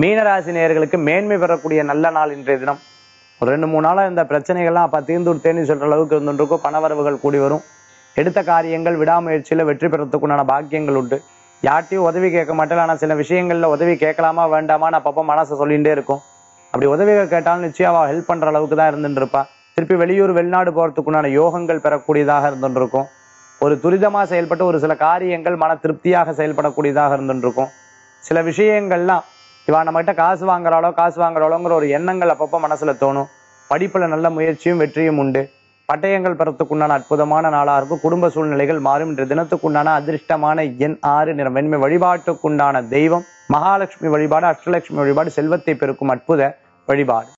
மீனராசி நேயர்களுக்கு மேன்மை பெறக்கூடிய நல்ல நாள் இன்றைய தினம். ஒரு ரெண்டு மூணு நாளா இந்த பிரச்சனைகள்லாம் அப்ப தீர்ந்து தேனி சொல்ற அளவுக்கு இருந்துருக்கும். பணவரவுகள் கூடி வரும். எடுத்த காரியங்கள் விடாமுயற்சியில வெற்றி பெறத்துக்குண்டான பாக்கியங்கள் உண்டு. யார்ட்டையும் உதவி கேட்க மாட்டேன் ஆனா சில விஷயங்கள்ல உதவி கேட்கலாமா வேண்டாமா நான் அப்பப்போ மனசை சொல்லிகிட்டே இருக்கும். அப்படி உதவிகள் கேட்டாலும் நிச்சயம் அவள் ஹெல்ப் பண்ற அளவுக்கு தான் இருந்துட்டு திருப்பி வெளியூர் வெளிநாடு போகிறதுக்குண்டான யோகங்கள் பெறக்கூடியதாக இருந்துருக்கும் இருக்கும் ஒரு துரிதமா செயல்பட்டு ஒரு சில காரியங்கள் மன திருப்தியாக செயல்படக்கூடியதாக இருந்துருக்கும் இருக்கும் சில விஷயங்கள்லாம் இவா நம்மகிட்ட காசு வாங்குறாளோ காசு வாங்குறாளோங்கிற ஒரு எண்ணங்கள் அப்பப்போ மனசுல தோணும். படிப்புல நல்ல முயற்சியும் வெற்றியும் உண்டு. பட்டயங்கள் பெறத்துக்குண்டான அற்புதமான நாளா இருக்கும். குடும்ப சூழ்நிலைகள் மாறும் இன்று தினத்துக்குண்டான அதிர்ஷ்டமான எண் ஆறு நிறம். வெண்மை வழிபாட்டுக்குண்டான தெய்வம். மகாலட்சுமி வழிபாடு அஷ்டலட்சுமி வழிபாடு செல்வத்தை பெருக்கும் அற்புத வழிபாடு.